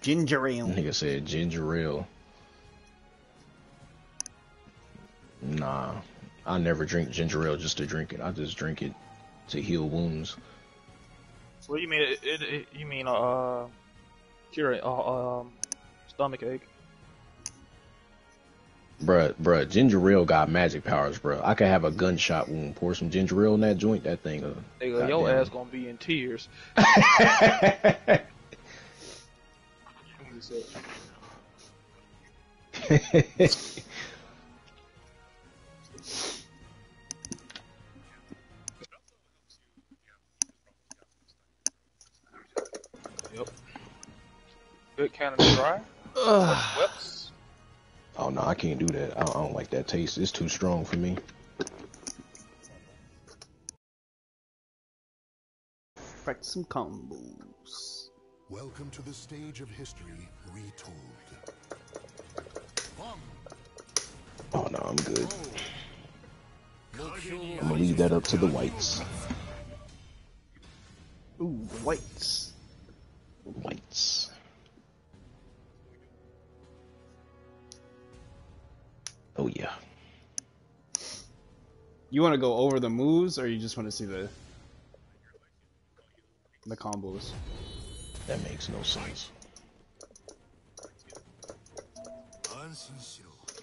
Ginger ale. Nigga said ginger ale. Nah, I never drink ginger ale just to drink it. I just drink it to heal wounds. So what do you mean? It, it, it, you mean uh, cure uh, um, stomach ache? Bruh, bruh, ginger ale got magic powers, bruh. I could have a gunshot wound, pour some ginger ale in that joint, that thing. Uh, Nigga, your ass gonna be in tears. yep. Good can of Dry. Whips. oh no, I can't do that. I I don't like that taste. It's too strong for me. Practice some combos. Welcome to the stage of history retold. Oh no, I'm good. I'm gonna leave that up to the whites. Ooh, whites. Whites. Oh yeah. You want to go over the moves, or you just want to see the the combos? That makes no sense.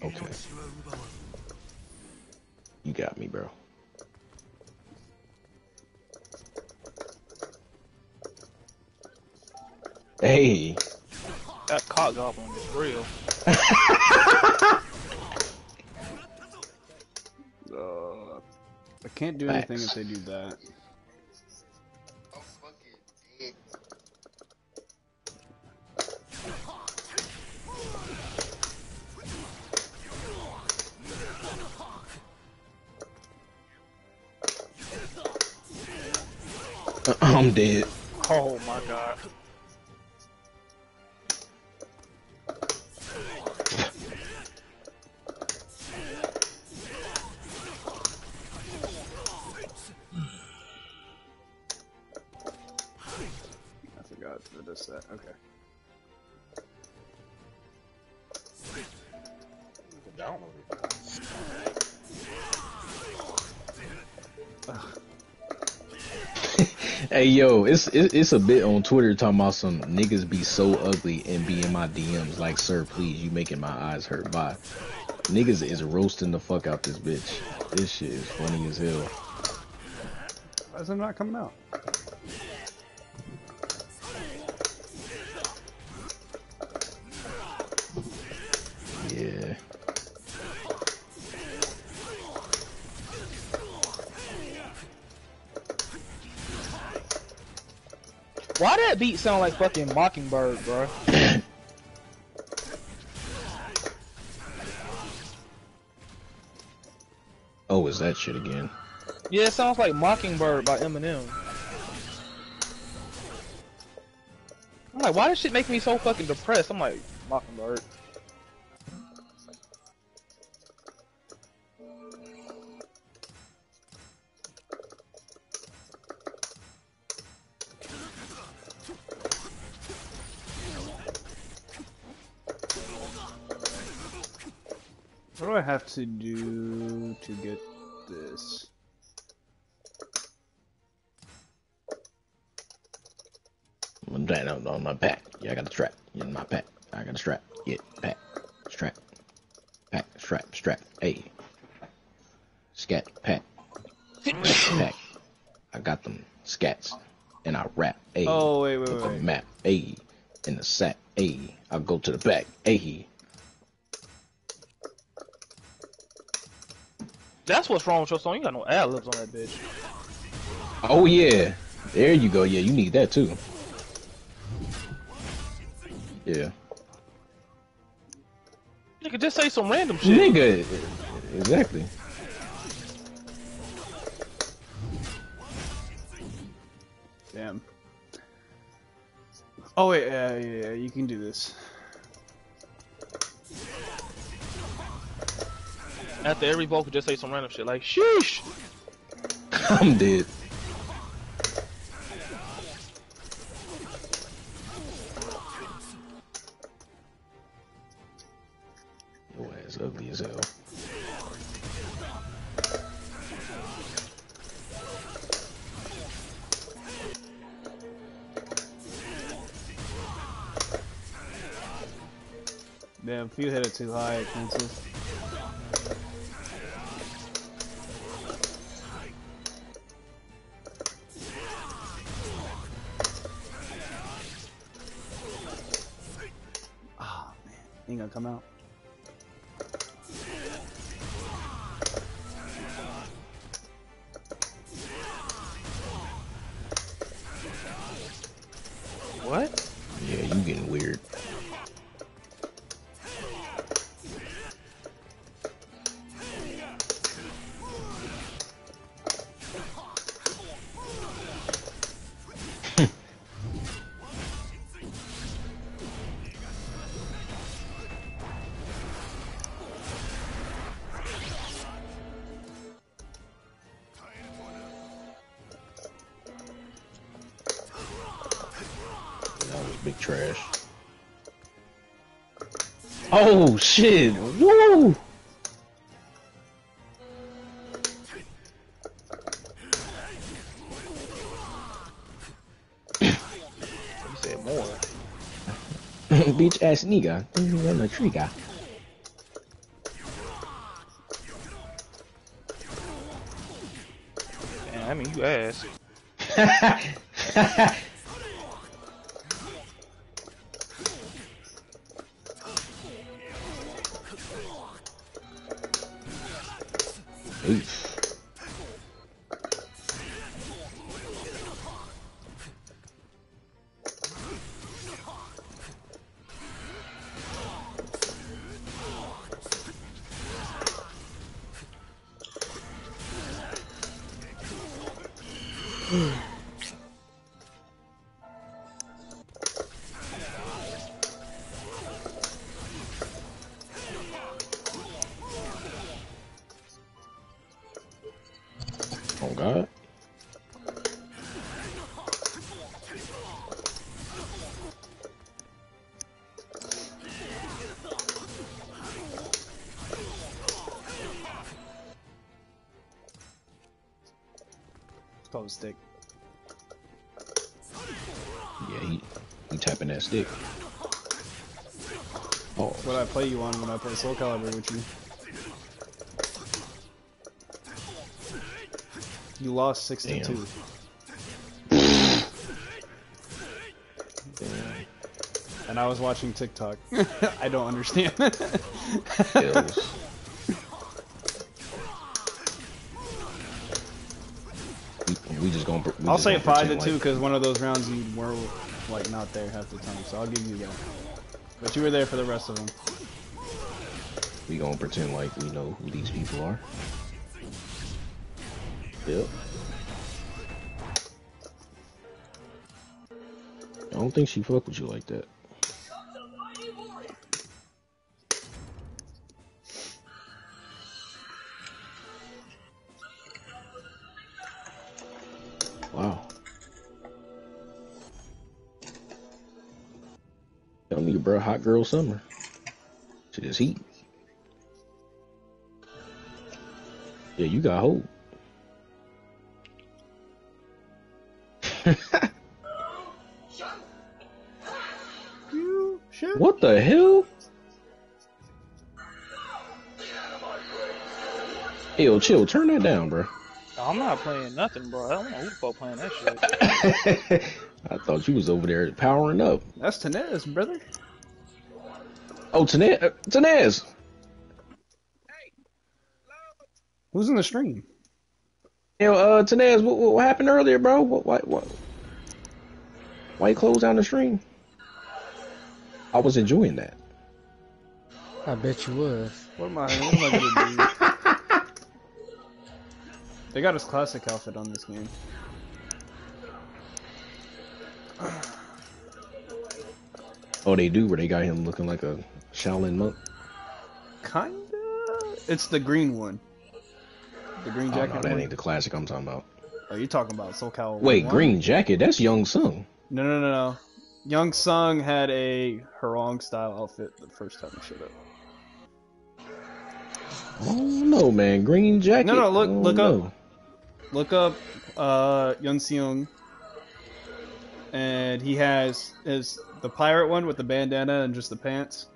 Okay. You got me, bro. Hey. That cock goblin is real. Uh, I can't do anything if they do that. Forgot for this set. Okay. Hey yo, it's it, it's a bit on Twitter talking about some niggas be so ugly and be in my DMs like, sir, please, you making my eyes hurt. Bye. Niggas is roasting the fuck out this bitch. This shit is funny as hell. Why is it not coming out? That beat sound like fucking Mockingbird, bro? Oh, is that shit again? Yeah, it sounds like Mockingbird by Eminem. I'm like, why does shit make me so fucking depressed? I'm like, Mockingbird. What do I have to do to get this? I'm down on, on my pack. Yeah, I got a strap. Yeah, my pack. I got a strap. Yeah, pack. Strap. Pack. Strap. Strap. Hey. Scat. Pack. pack. I got them scats. And I rap. Hey. Oh wait, wait, wait. the map. Hey. In the sack. Hey. I'll go to the back. Hey. That's what's wrong with your song. You got no ad libs on that bitch. Oh yeah. There you go. Yeah, you need that too. Yeah. Nigga, just say some random shit. Nigga. Exactly. Damn. Oh wait, yeah, yeah, yeah, you can do this. After every vocal, just say some random shit like "sheesh." I'm dead. Your ass ugly as hell. Damn, few hit it too high, Princess. What? Trash. Oh shit! Woo! You said more. Bitch ass nigga. I'm a trigger. Damn, I mean, you ass. Oof. Stick. Yeah, he he tapping that stick. Oh, What I play you on when I play Soul Calibur with you. You lost 6 to Damn. And I was watching TikTok. I don't understand. Hills. We, we just gonna. I'll just say gonna 5 to pretend 2 like- because one of those rounds you were like not there half the time, so I'll give you that. But you were there for the rest of them. We gonna pretend like we know who these people are. Yep. I don't think she fuck with you like that. Hot girl summer. Shit is heat. Yeah, you got hope. What the hell? Yo, chill. Turn that down, bro. I'm not playing nothing, bro. I don't know who playing that shit. I thought you was over there powering up. That's Tanez, brother. Oh, Tanez. uh, Tanez. Who's in the stream? Yo, uh, Tanez, what, what happened earlier, bro? What, what, what? Why you close down the stream? I was enjoying that. I bet you was. What am I, what am I gonna do? They got his classic outfit on this game. Oh, they do, where they got him looking like a Shaolin monk. Kinda. It's the green one. The green Oh, jacket no, that one. ain't the classic I'm talking about. Are you talking about Soul Calibur? Wait, 1? Green Jacket? That's Yun Seong. No, no, no, no. Yun Seong had a Hwarang style outfit the first time he showed up. Oh don't man. Green jacket. No, no, look- don't look up. Look up uh, Yun Seong, and he has is the pirate one with the bandana and just the pants.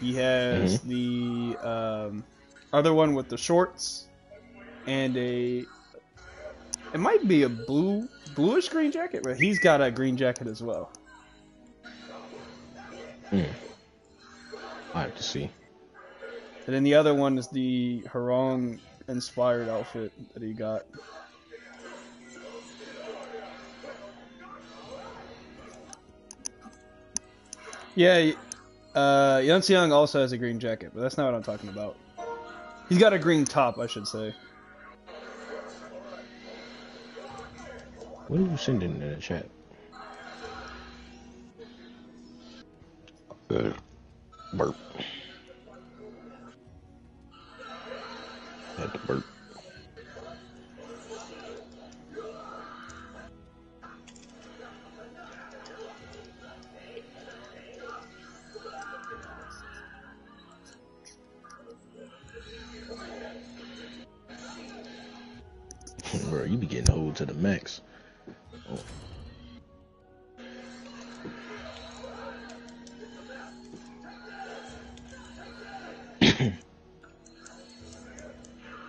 He has the um, other one with the shorts and a. It might be a blue, bluish green jacket, but he's got a green jacket as well. I have to see. And then the other one is the Hwarang inspired outfit that he got. Yeah, uh, Yun Seong also has a green jacket, but that's not what I'm talking about. He's got a green top, I should say. What are you sending in the chat? Good. Burp. Had to burp. Bro, you be getting old to the max. Oh.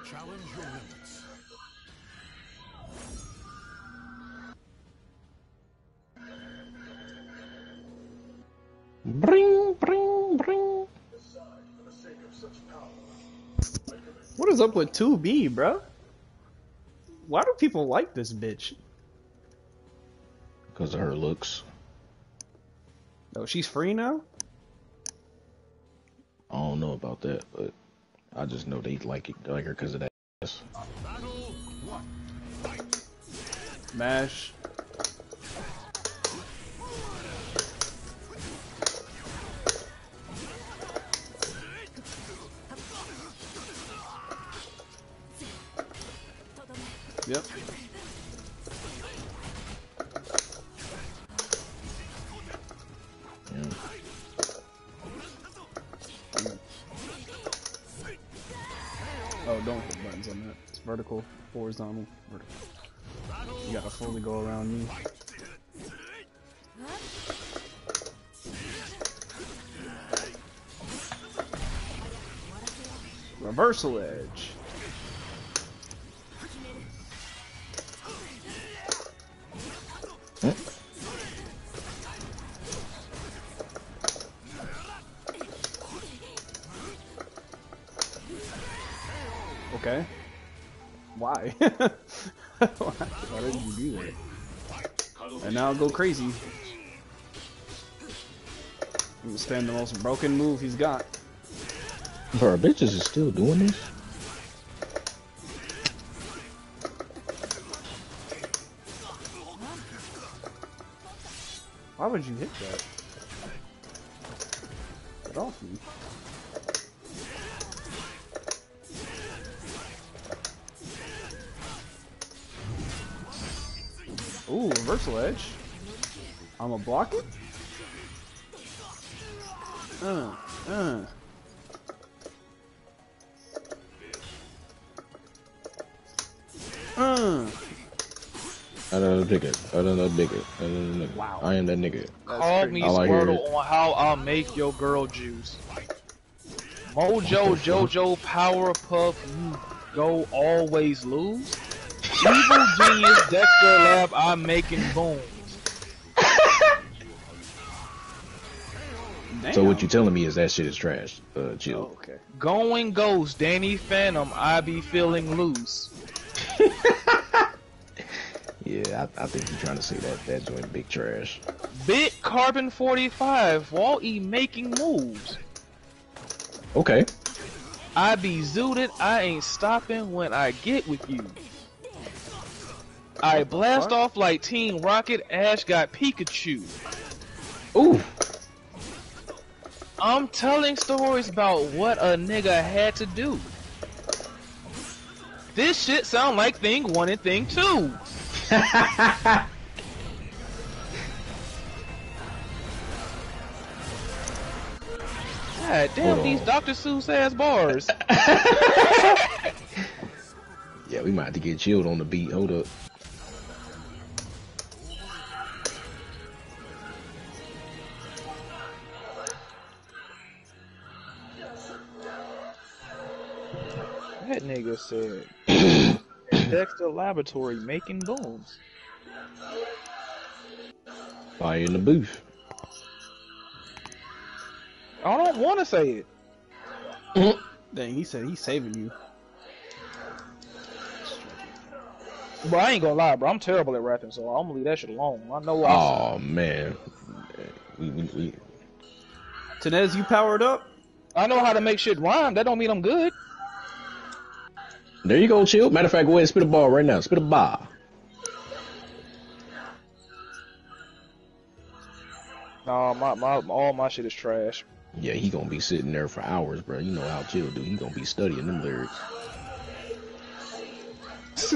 Challenge your limits. Bring, bring, bring. What is up with 2B, bro? Why do people like this bitch? Because of her looks. Oh, she's free now? I don't know about that, but I just know they like it, like her because of that. ass. Battle one. Fight. Mash. Yep. Oh, don't hit buttons on that. It's vertical, horizontal, vertical. You gotta fully go around me. Reversal edge. Why? Did you do that? And now go crazy. I'm gonna spend the most broken move he's got. Bro, bitches is still doing this? Why would you hit that? Ooh, reversal edge. I'ma block it? Uh, uh. Uh. I don't know nigga. I don't know nigga. I don't know nigga. Wow. I am that nigga. That's Call me All Squirtle on how I'll make your girl juice. Mojo Jojo Powerpuff, you go always lose. Evil Genius Dexter Lab, I'm making bones. So what Damn. you telling me is that shit is trash? Uh, Oh, okay. Going Ghost, Danny Phantom, I be feeling loose. Yeah, I, I think you're trying to say that that joint big trash. Big Carbon 45, Wall E making moves. Okay. I be zooted, I ain't stopping when I get with you. I blast fuck? off like Team Rocket, Ash got Pikachu. Ooh. I'm telling stories about what a nigga had to do. This shit sound like thing one and thing two. God damn Hold these. Dr. Seuss ass bars. Yeah, we might have to get chilled on the beat. Hold up. Nigga said Dexter Laboratory making booms. Fire in the booth. I don't want to say it. Dang, he said he's saving you. But I ain't gonna lie, bro. I'm terrible at rapping, so I'm gonna leave that shit alone. I know I Oh man. We, we, we, Tenez, you powered up? I know how to make shit rhyme. That don't mean I'm good. There you go, chill. Matter of fact, go ahead and spit a ball right now. Spit a ball. Nah, my, my all my shit is trash. Yeah, he gonna be sitting there for hours, bro. You know how chill do. He gonna be studying them lyrics.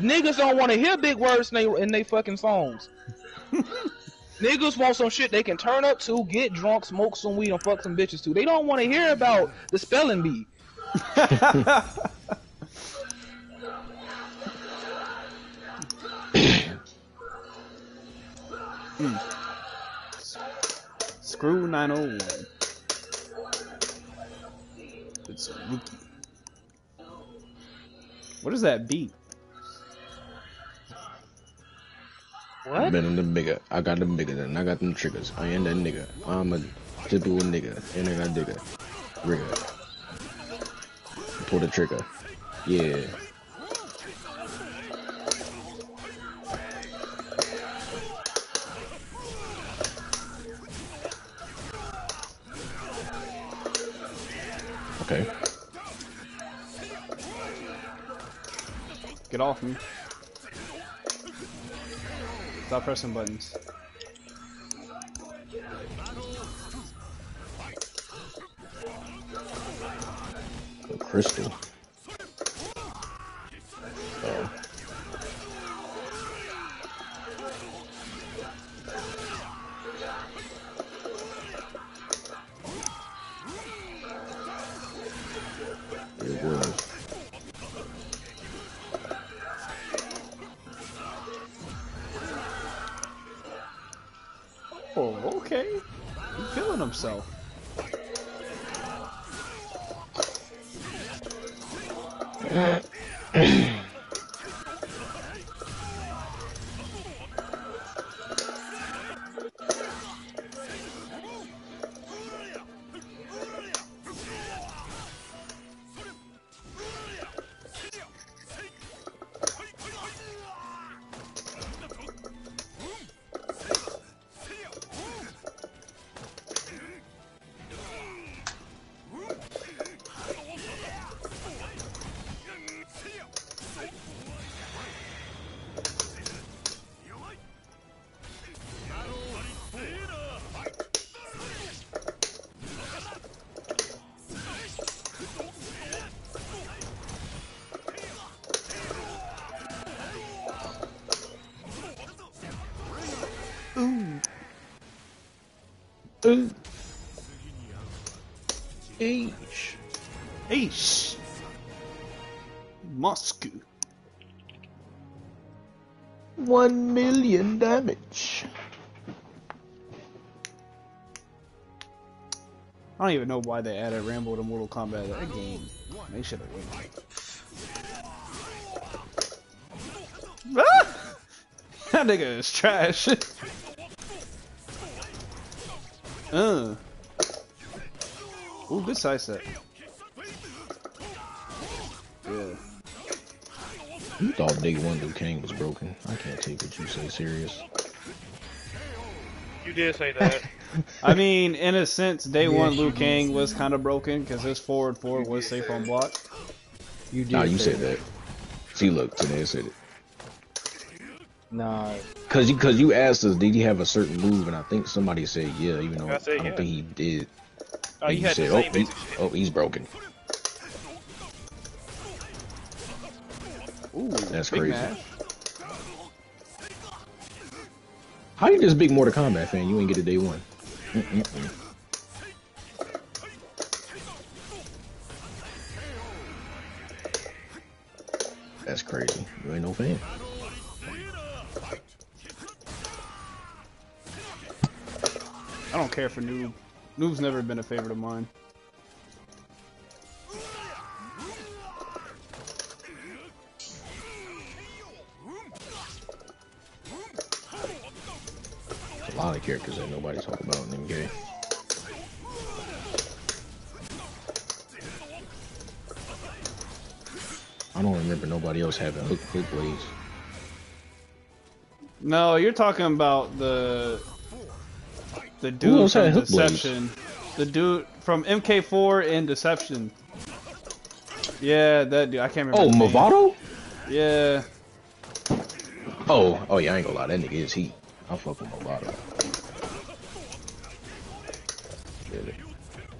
Niggas don't want to hear big words in they in they fucking songs. Niggas want some shit they can turn up to, get drunk, smoke some weed, and fuck some bitches too. They don't want to hear about the spelling bee. Screw 901. It's. What is that beat? What? Better than bigger. I got them bigger than I got them triggers. I ain't that nigga. I'm a typical nigga. And I got digger. Rigger. Pull the trigger. Yeah. Okay. Get off me. Stop pressing buttons. Crystal. H. Aish. Moscow. One million damage. I don't even know why they added Rambo to Mortal Kombat. That game, they should have waited. Ah! That nigga is trash. uh. Ooh, good side set. Yeah. You thought Day One Liu Kang was broken. I can't take what you say serious. You did say that. I mean, in a sense, day Yes, one you Liu Kang say was kind of broken because his forward four was safe on block. You did. Nah, you said that. See, look, Tanay said it. Nah, Cause you, cause you asked us, did he have a certain move, and I think somebody said yeah, even though I I, don't yeah. think he did. Oh, And you you had said, oh, he, oh, he's broken. Ooh, That's crazy. mash. How you this big Mortal Kombat fan? You ain't get a day one. Mm-mm-mm. That's crazy. You ain't no fan. I don't care for Noob. Noob's never been a favorite of mine. There's a lot of characters that nobody talk about in MK. I don't remember nobody else having hook, hook blades. No, you're talking about the the dude else from hook blades? Deception. The dude from MK4 in Deception. Yeah, that dude. I can't remember. Oh. Mavado? Yeah. Oh, oh yeah, I ain't gonna lie, that nigga is heat. I fuck with Mavado.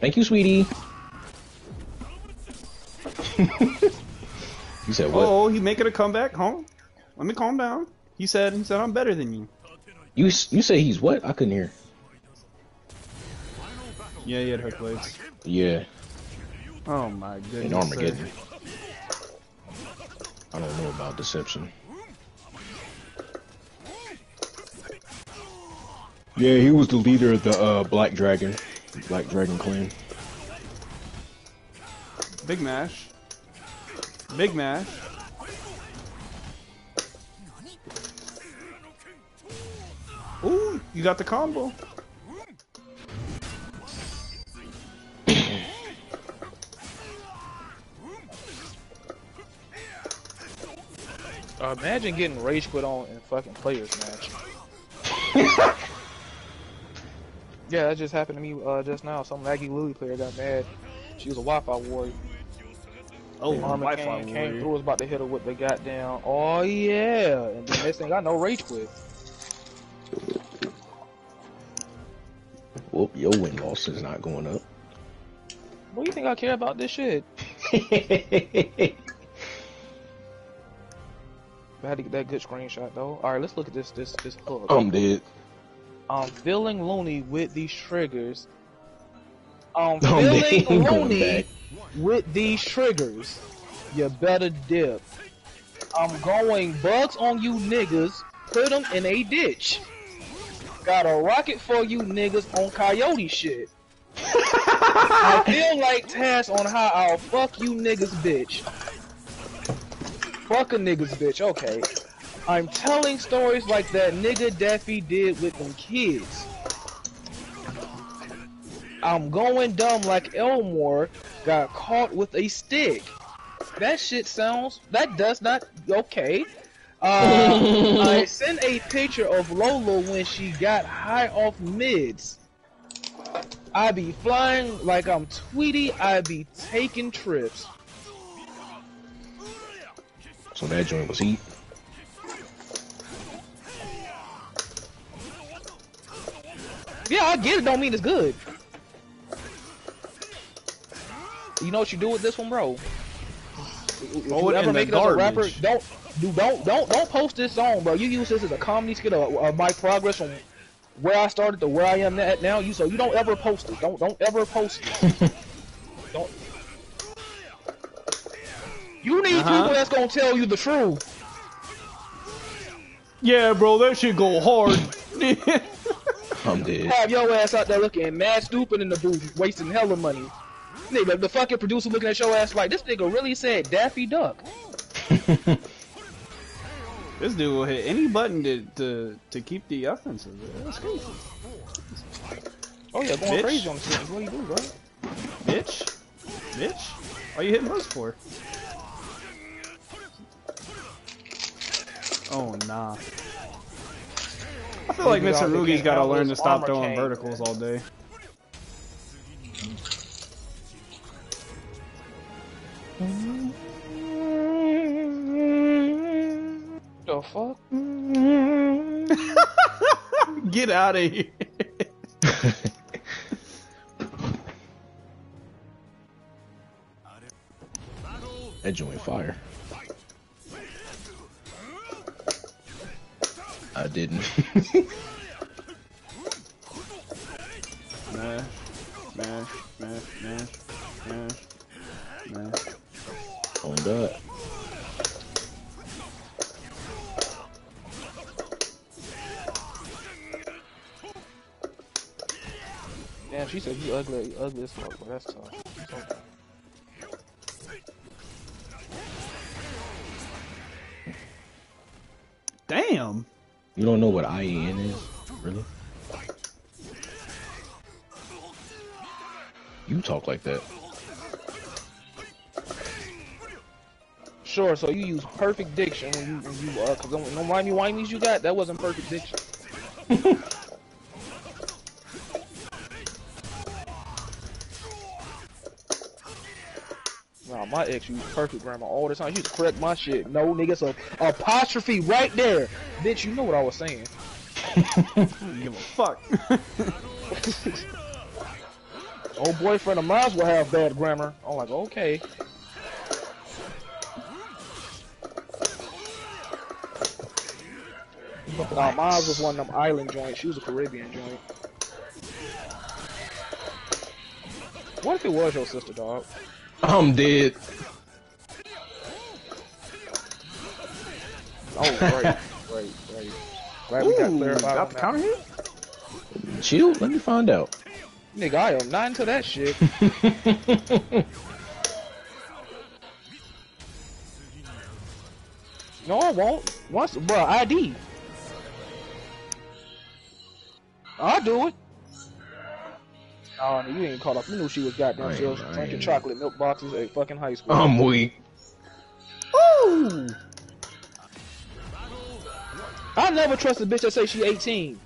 Thank you, sweetie. you said what? Oh, he making a comeback? Huh? Let me calm down. He said. He said I'm better than you. You you say he's what? I couldn't hear. Yeah, he had hook blades. Yeah, Oh my goodness. in Armageddon. I don't know about Deception. Yeah, he was the leader of the uh, Black Dragon, Black Dragon clan. Big Mash. Big Mash. Ooh, you got the combo. Imagine getting rage quit on in fucking players match. yeah, that just happened to me uh, just now. Some laggy Lili player got mad. She was a Wi-Fi warrior. Oh, Wi-Fi came, came through, was about to hit her with the goddamn. Oh yeah, and then next thing I know, rage quit. Whoop, your win loss is not going up. What do you think I care about this shit? I had to get that good screenshot though. All right, let's look at this this this hook. I'm dead. I'm feeling loony with these triggers. I'm um, I'm feeling dead. Loony with these triggers. You better dip. I'm going bugs on you niggas. Put them in a ditch. Got a rocket for you niggas on coyote shit. I feel like Taz on how I'll fuck you niggas bitch. Fuck a niggas bitch, okay. I'm telling stories like that nigga Daffy did with them kids. I'm going dumb like Elmore got caught with a stick. That shit sounds. That does not. Okay. Uh, I sent a picture of Lola when she got high off mids. I be flying like I'm Tweety. I be taking trips. So that joint was heat. Yeah, I get it. Don't mean it's good. You know what you do with this one, bro? If Throw you ever make the it as a rapper, don't do don't don't don't post this song, bro. You use this as a comedy skit of, of my progress from where I started to where I am at now. You so you don't ever post it. Don't don't ever post it. You need Uh-huh. people that's gonna tell you the truth. Yeah, bro, that shit go hard. I'm dead. Have your ass out there looking mad stupid in the booth, wasting hella money. Nigga, the fucking producer looking at your ass like this nigga really said Daffy Duck. this dude will hit any button to to, to keep the offensive. That's crazy. Oh yeah, going Bitch. crazy on the scene. What do you do, bro? Bitch. Bitch. Why you hitting those for? Oh nah. I feel like Mr. I'll- gotta learn to stop throwing cane. verticals all day. The fuck? Get out of here. That joint fire. I didn't. mash, mash, mash, mash, mash. Oh god. Damn, she said he ugly, ugly as fuck, but that's tough. You don't know what IEN is, really? You talk like that. Sure, so you use perfect diction when you when you uh, cause them, them whiny whinies you got, that wasn't perfect diction. Nah, my ex used perfect grammar all the time. She used to correct my shit. No, nigga, so apostrophe right there. Bitch, you know what I was saying. Give a fuck. Old boyfriend of mine will have bad grammar. I'm like, okay. Nah, mine was one of them island joints. She was a Caribbean joint. What if it was your sister, dog? I'm dead. Oh, right, right, right. Glad we got Ooh, clarified on got the counter hit? Chill, let me find out. Nigga, I am not into that shit. No, I won't. Once, bro, ID. I'll do it. Oh, you ain't caught up. You knew she was goddamn I still drinking chocolate milk boxes at fucking high school. I'm weak. Ooh. I never trust a bitch that say she 18.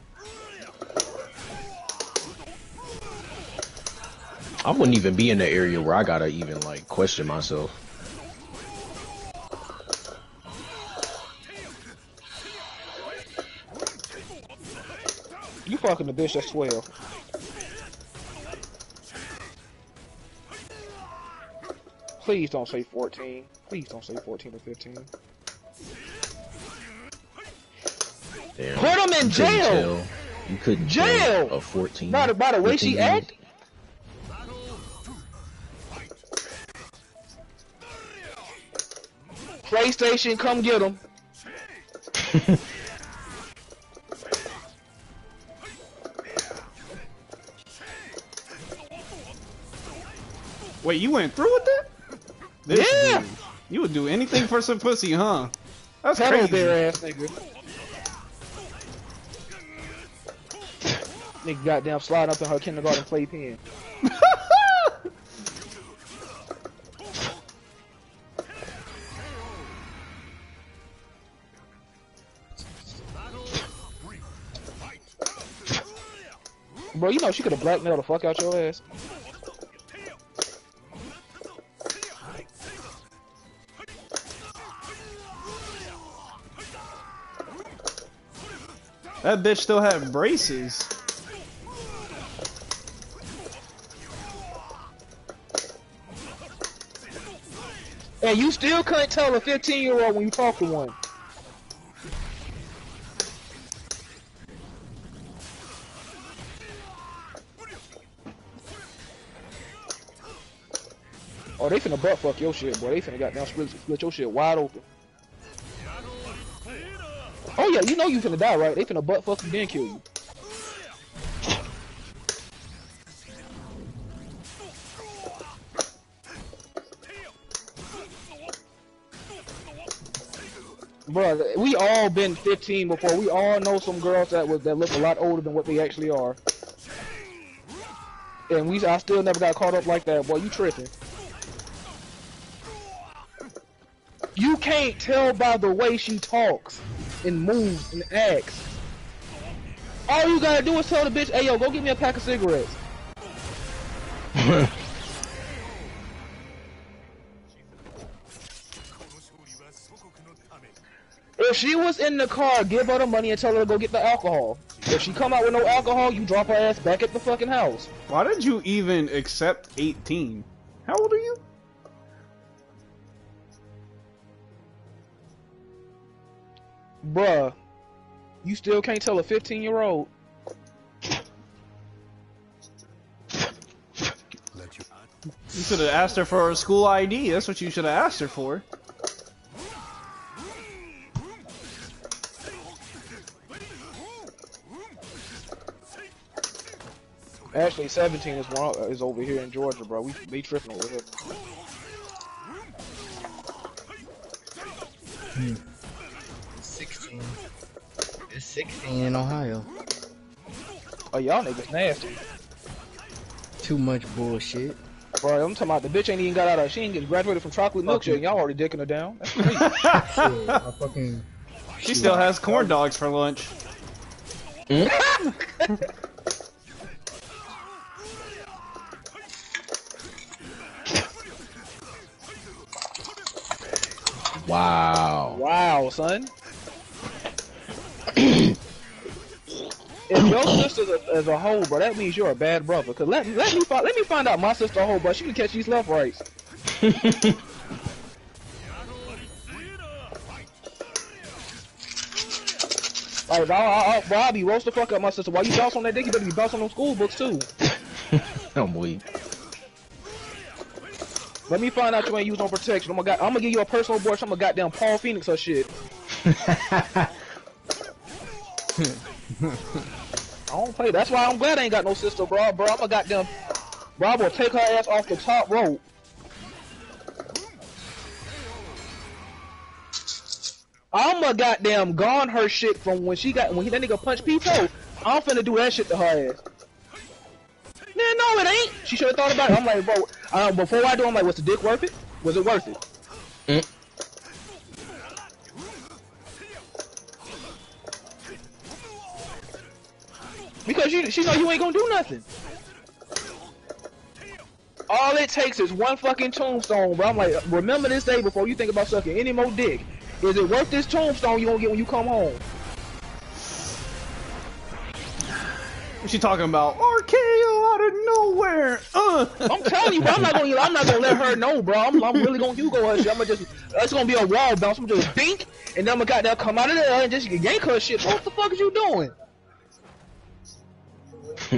I wouldn't even be in the area where I gotta even like question myself. You fucking the bitch that's 12. Please don't say 14. Please don't say 14 or 15. Damn. Put 'em in You couldn't jail! You couldn't Jail! a 14. By the, by the way she years- act, PlayStation, come get him. Wait, you went through with that? This Yeah. dude. You would do anything for some pussy, huh? That's Pedal crazy. bear ass nigga. Nigga goddamn slide up in her kindergarten playpen. Bro, you know she could have blackmailed the fuck out your ass. That bitch still had braces. And you still couldn't tell a 15 year old when you talk to one. Oh, they finna butt fuck your shit, boy. They finna goddamn split, split your shit wide open. Oh yeah, you know you finna die, right? They finna butt fuck you then kill you. All been 15 before. We all know some girls that was that look a lot older than what they actually are. And we, I still never got caught up like that. Boy, you tripping? You can't tell by the way she talks and moves and acts. All you gotta do is tell the bitch, "Hey, yo, go get me a pack of cigarettes." If she was in the car, give her the money and tell her to go get the alcohol. If she come out with no alcohol, you drop her ass back at the fucking house. Why did you even accept 18? How old are you? Bruh, you still can't tell a 15 year old. You You should have asked her for a school ID. That's what you should have asked her for. Actually, 17 is one is over here in Georgia, bro. We be tripping over here. Sixteen. It's sixteen in Ohio. Oh, y'all niggas nasty. Too much bullshit. Bro, I'm talking about the bitch ain't even got out of she ain't get graduated from chocolate milkshake. and Y'all already dicking her down. That's crazy. Shit, I fucking. She still has corn dogs for lunch. Hmm? Wow. wow, son. if your sister's a, as a whole, bro, that means you're a bad brother. Cause let let me find let me find out my sister a whole, bro. She can catch these left rights. Like, bro, I, I, bro, I'll be roast the fuck up my sister. While you bounce on that dick, you better be bouncing on them school books too. Oh, I'm weak. Let me find out you ain't using no protection. I'm gonna, I'm gonna give you a personal abortion. I'm gonna goddamn Paul Phoenix or shit. I don't play. That's why I'm glad I ain't got no sister, bro. Bro, I'm a goddamn. Bro, I will take her ass off the top rope. I'm a goddamn gone her shit from when she got when he, that nigga punched Pito. I'm finna do that shit to her ass. Man, no, it ain't. She should have thought about it. I'm like, bro, uh, before I do, I'm like, was the dick worth it? Was it worth it? Mm. Because you, she know you ain't gonna do nothing. All it takes is one fucking tombstone, bro. I'm like, remember this day before you think about sucking any more dick. Is it worth this tombstone you gonna get when you come home? What's she talking about? RKO out of nowhere. Uh. I'm telling you, bro. I'm not gonna, I'm not gonna let her know, bro. I'm, I'm really gonna Hugo her shit. I'm gonna just, it's gonna be a wall bounce. I'm gonna just think, and then I'm gonna goddamn come out of there and just yank her shit. Bro, what the fuck is you doing?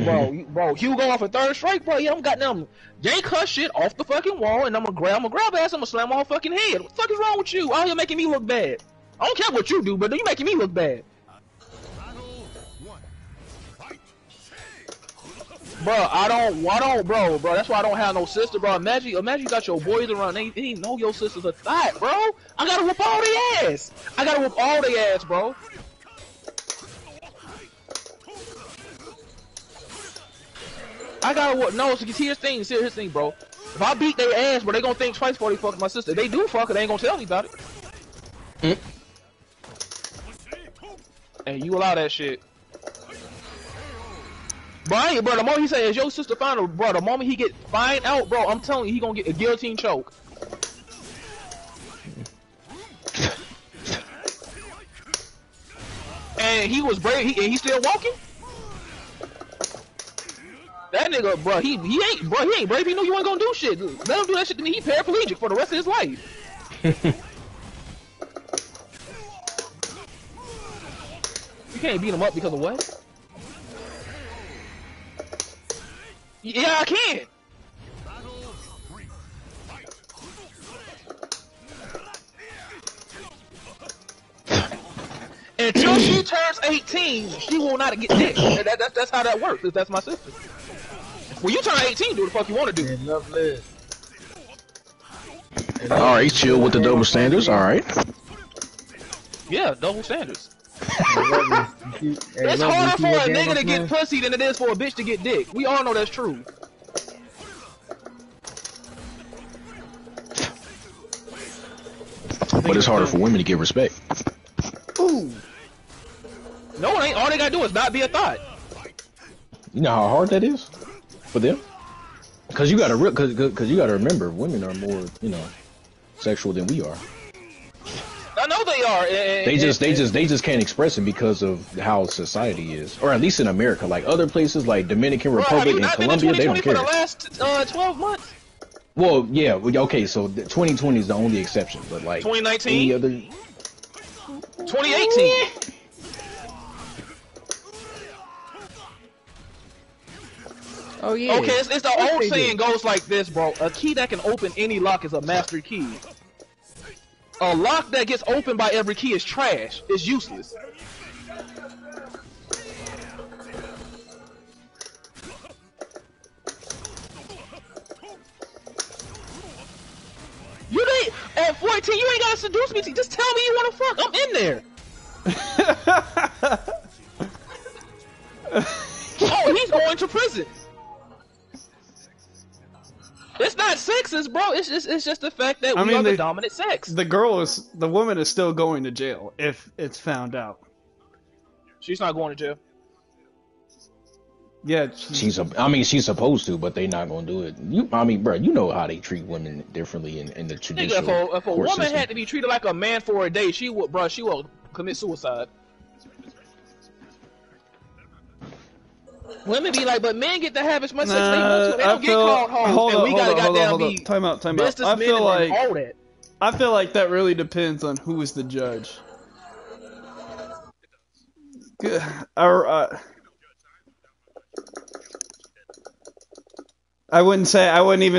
bro, you- bro, Hugo off a third strike, bro. Yeah, I'm goddamn yank her shit off the fucking wall, and I'm gonna grab, I'm gonna grab her ass, I'm gonna slam on her fucking head. What the fuck is wrong with you? Out here making me look bad. I don't care what you do, but you making me look bad. Bro, I don't, I don't, bro, bro. That's why I don't have no sister, bro. Imagine, imagine you got your boys around. They, they ain't know your sister's a thought, bro. I gotta whoop all their ass. I gotta whoop all their ass, bro. I gotta whoop. No, so here's the thing. Here's the thing, bro. If I beat their ass, bro, they gonna think twice before they fuck my sister. If they do fuck her, they ain't gonna tell me about it. Mm. And you allow that shit. Bro, I ain't, bro, the moment he say, is your sister find her, bro, the moment he get find out, bro, I'm telling you, he gonna get a guillotine choke. and he was brave, he, and he still walking? That nigga, bro, he, he ain't, bro, he ain't brave, he knew you wasn't gonna do shit. Let him do that shit to me, he paraplegic for the rest of his life. You can't beat him up because of what? Yeah, I can. Until she turns 18, she will not get dick. That, that, that's how that works. if That's my sister. When you turn 18, do the fuck you want to do. Enough list. All right, chill with the double standards. All right. Yeah, double standards. Hey, It's harder for a nigga to get pussy than it is for a bitch to get dick. We all know that's true. But it's harder for women to get respect. Ooh. No, it ain't. All they gotta do is not be a thought. You know how hard that is for them. Because you gotta, re- cause, cause 'cause you gotta remember, women are more, you know, sexual than we are. I know they are. and- They just, they just, they just can't express it because of how society is, or at least in America. Like other places, like Dominican Republic and not been in Colombia, they 2020 don't care. for the last uh, 12 months? Well, yeah, okay, so 2020 is the only exception, but like 2019? any other, 2018. Oh yeah. Okay, it's, it's the old saying goes like this, bro. A key that can open any lock is a master key. A lock that gets opened by every key is trash. It's useless. You ain't at 14. You ain't gotta seduce me. Just tell me you wanna fuck. I'm in there. oh, he's going to prison. It's not sexist, bro. It's just it's just the fact that I we mean, are the they- dominant sex. the girl is the woman is still going to jail if it's found out. She's not going to jail. Yeah, she- She's a, I mean, she's supposed to, but they're not gonna do it. You, I mean, bro, you know how they treat women differently in, in the traditional if a, if a woman system. had to be treated like a man for a day, she would, bro, she will commit suicide. Women be like, but men get to have as much sex as they want to. They Nah, don't I get called hoes, Hold and we hold gotta hold goddamn hold. Time out, time out. I feel like all that. I feel like that really depends on who is the judge. Good. Or, uh, I wouldn't say I wouldn't even